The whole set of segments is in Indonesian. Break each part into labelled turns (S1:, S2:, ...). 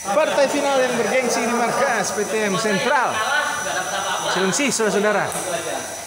S1: Partai final yang bergengsi di markas PTM Sentral. Cilengsi, saudara-saudara.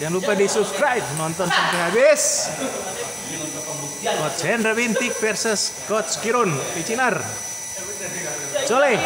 S1: Jangan lupa di subscribe, nonton sampai habis. Coach Hendra Bintik versus Coach Kirun Picinar. Soleh.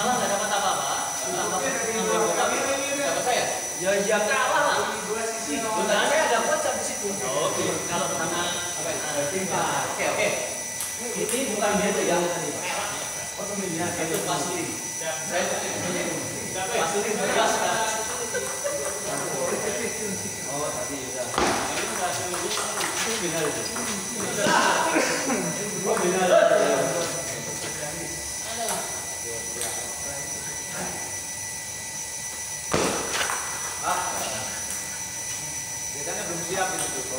S2: Kalau nggak dapat apa-apa, dapat saya. Ya ya kalah lah. Benar saya ada kocak di situ. Oke, kalau karena Oke oke. Ini bukan dia tuh yang merah. Oh pemilihan itu pasti. Saya pasti jelas kan. Oh tadi udah. Ini kasih dulu. Itu benar itu. Oh benar.
S3: Biasanya belum siap itu.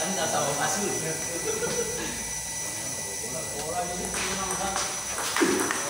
S2: Kan nggak sama pasul. Basah.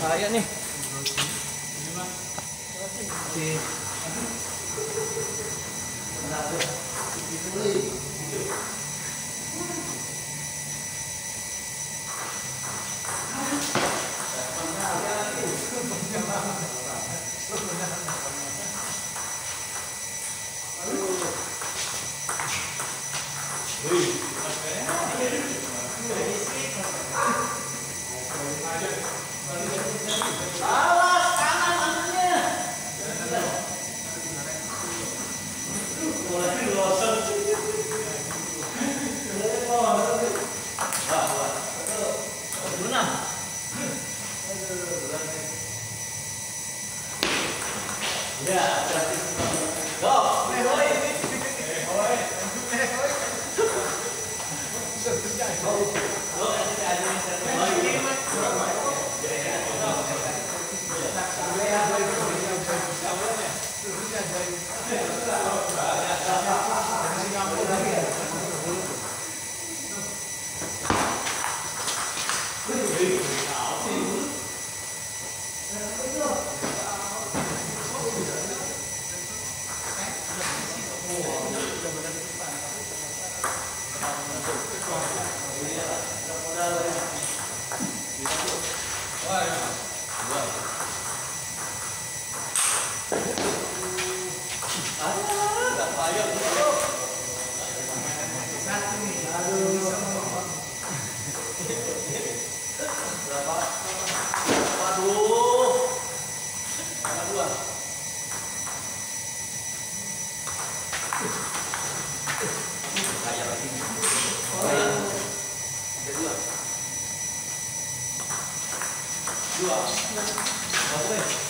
S2: bahaya nih Yeah. 어. Do alto. Não aguento.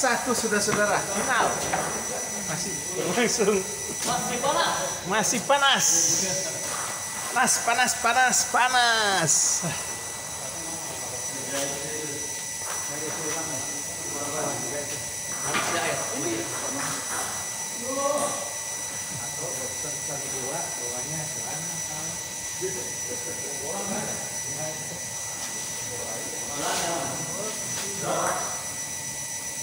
S2: satu
S1: sudah saudara final. Masih langsung
S2: Masih panas.
S1: masih panas. Panas, panas, panas, panas.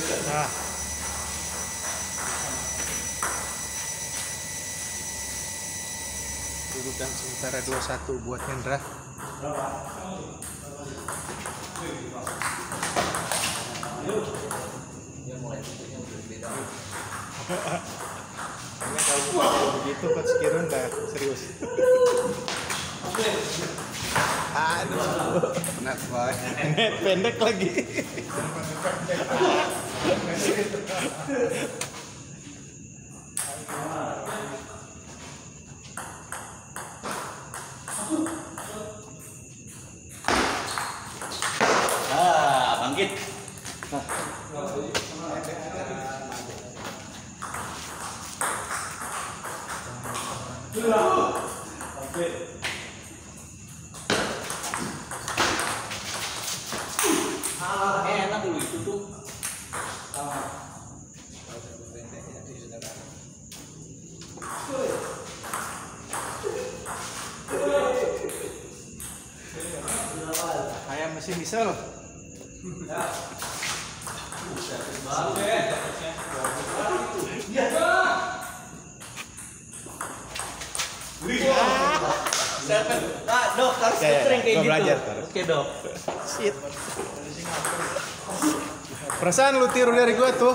S1: Nah. Dudukan sementara 2-1 buat Hendra. Karena kalau begitu Coach Kirun udah serius.
S3: Aduh.
S1: Net pendek lagi.
S2: す
S1: いませ
S2: ん。Ah, dok, harus
S1: Ya, ya, ya.
S2: kayak gitu.
S1: belajar.
S2: Oke, dok.
S1: Shit. Perasaan lu tiru dari gua tuh.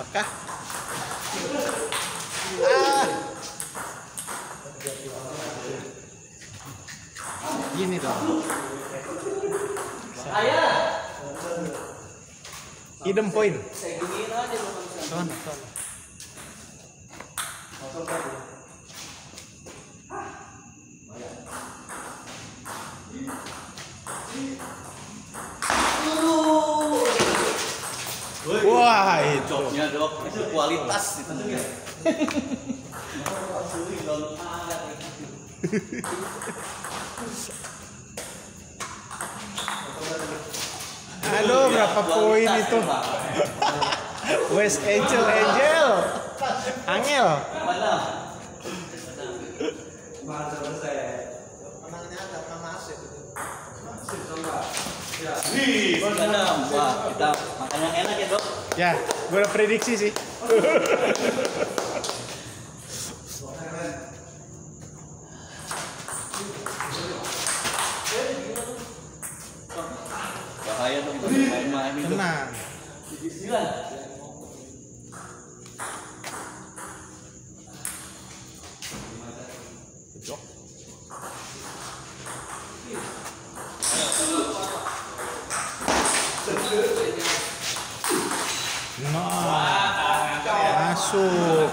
S1: Apakah? Ah. Gini dong.
S3: Ayah.
S1: Hidden point.
S3: Saya giniin aja lu kan. Jobnya dok, itu kualitas itu.
S1: Aduh, berapa poin itu? West Angel Angel. Angel.
S3: Mana?
S2: Menangnya ada nama Asep itu.
S3: Mana? Wah, kita makan yang enak ya dok.
S1: Ya, Voilà
S3: prédictie
S1: ici. masuk.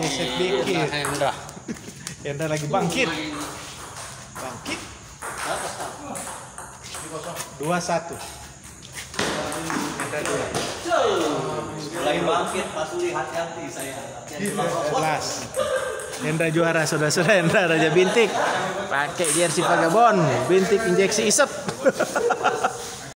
S1: Geser dikit. Hendra. Hendra lagi bangkit. Bangkit. Dua satu.
S3: Mulai bangkit, Pak hati-hati saya.
S1: Kelas. Hendra juara, saudara-saudara Hendra Raja Bintik. Pakai jersey Pagabon, Bintik injeksi isep.